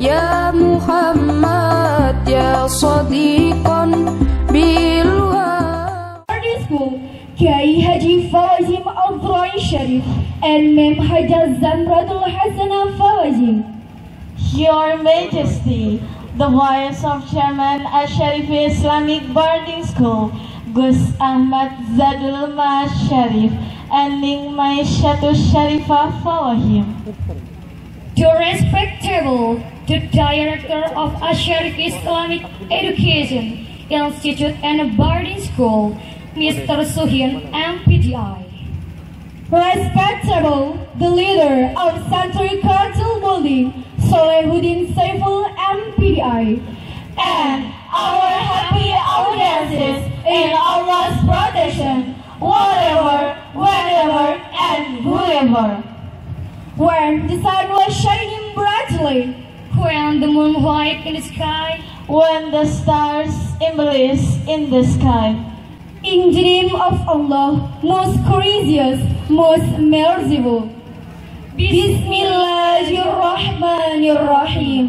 يا محمد يا صديقا بالواد School, Kiai Haji Fawazim Al-Zrai Sharif and Mem Haja Zamratul Hasana Fawazim. Your Majesty, the voice of Chairman Asharifi Islamic Boarding School, Gus Ahmad Zadul Ma Sharif, and Ning Maishatu Sharifah Fawahim. To respectable, the Director of Asharif Islamic Education Institute and Boarding School, Mr. Suhin MPDI. Respectable, the leader of Century Council Building, Solehuddin Saiful MPDI. And our happy audiences in Allah's protection, whatever, whenever, and whoever. When the sun was shining brightly, when the moon white in the sky, When the stars embellish in the sky. in the name of Allah, most gracious, most merciful. Bismillahirrahmanirrahim.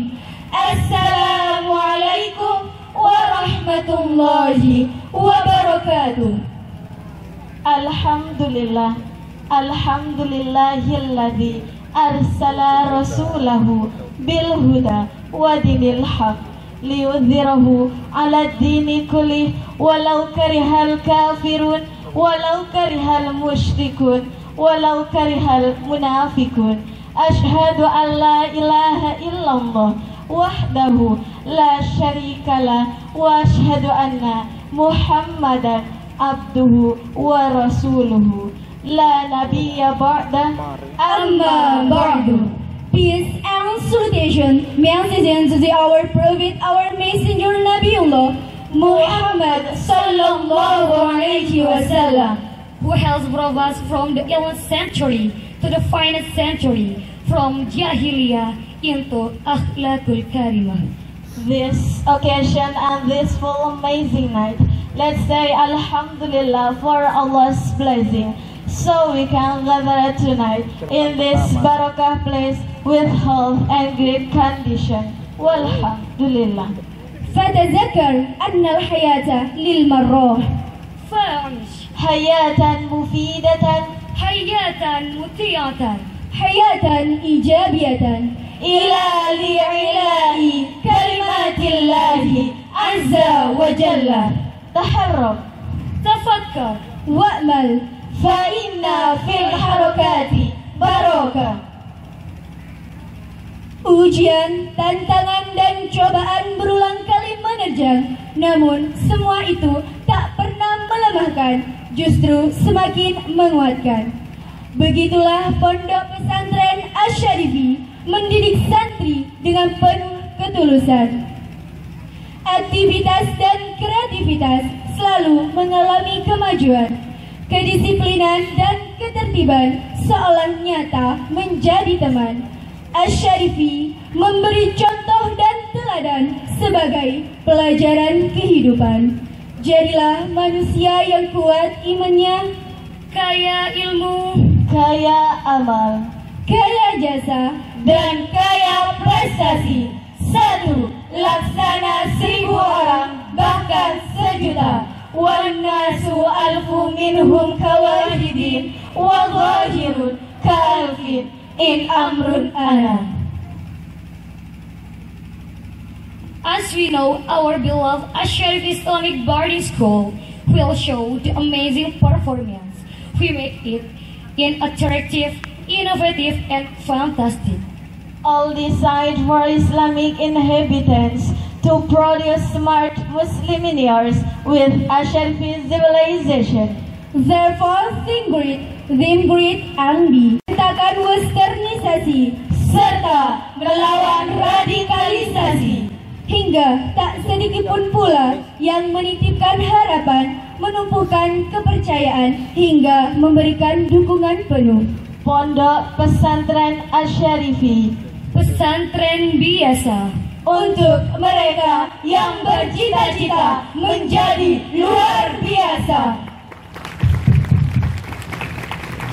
Assalamualaikum warahmatullahi wabarakatuh. Alhamdulillah, Alhamdulillahilladzi أرسل رسوله بالهدى ودين الحق ليظهره على الدين كله. ولو كره الكافرون ولو كره المشركون ولو كره المنافقون. أشهد أن لا إله إلا الله وحده لا شريك له وأشهد أن محمدا عبده ورسوله. Wa la nabiyya ba'da Amma ba'du. Peace and salutation may ascend to the our prophet, our messenger Nabiullah Muhammad sallallahu alaihi wasallam, who has brought us from the 11th century to the finest century, from Jahiliyah into Akhlaqul Karimah. this occasion and this full amazing night let's say alhamdulillah for Allah's blessing so we can gather tonight in this barakah place with health and great condition. Walhamdulillah. فتذكر أن الحياة للمراح فعش حياة مفيدة. حياة مطيعة. حياة إيجابية. إلى لإعلاء كلمات الله عز وجل. تحرك تفكر. وأمل. فإن في الحركات بركة Ujian, tantangan, dan cobaan berulang kali menerjang Namun semua itu tak pernah melemahkan Justru semakin menguatkan Begitulah pondok pesantren Asyarifi Mendidik santri dengan penuh ketulusan Aktivitas dan kreativitas selalu mengalami kemajuan Kedisiplinan dan ketertiban seolah nyata menjadi teman Asyarifi memberi contoh dan teladan sebagai pelajaran kehidupan. Jadilah manusia yang kuat imannya, kaya ilmu, kaya amal kaya jasa, dan kaya prestasi satu laksana wa zahirun kalfin in amrun ana As we know, our beloved Asharif Islamic Boarding School will show the amazing performance. We make it in attractive, innovative, and fantastic. all designed for Islamic inhabitants to produce smart Musliminaires with Asharafi civilization. Therefore, great, and be. Ciptakan westernisasi serta melawan radikalisasi hingga tak sedikit pun pula yang menitipkan harapan, menumpukan kepercayaan hingga memberikan dukungan penuh. Pondok Pesantren Asyarifi Pesantren biasa untuk mereka yang bercita-cita menjadi luar biasa.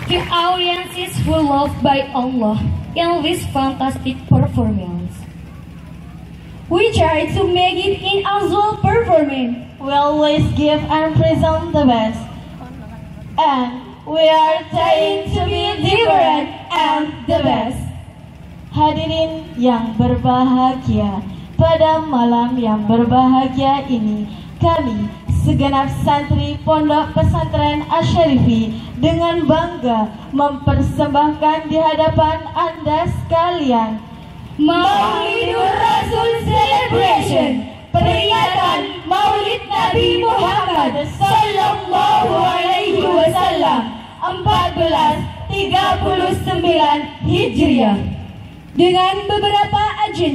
The audience is full loved by Allah in this fantastic performance. We try to make it in as well performing. We always give and present the best. And we are trying to be different and the best. Hadirin yang berbahagia, pada malam yang berbahagia ini, kami segenap santri Pondok Pesantren Asyarifi dengan bangga mempersembahkan di hadapan Anda sekalian. Maulidur Rasul Celebration Peringatan Maulid Nabi Muhammad Sallallahu Alaihi Wasallam 1439 Hijriah dengan beberapa agenda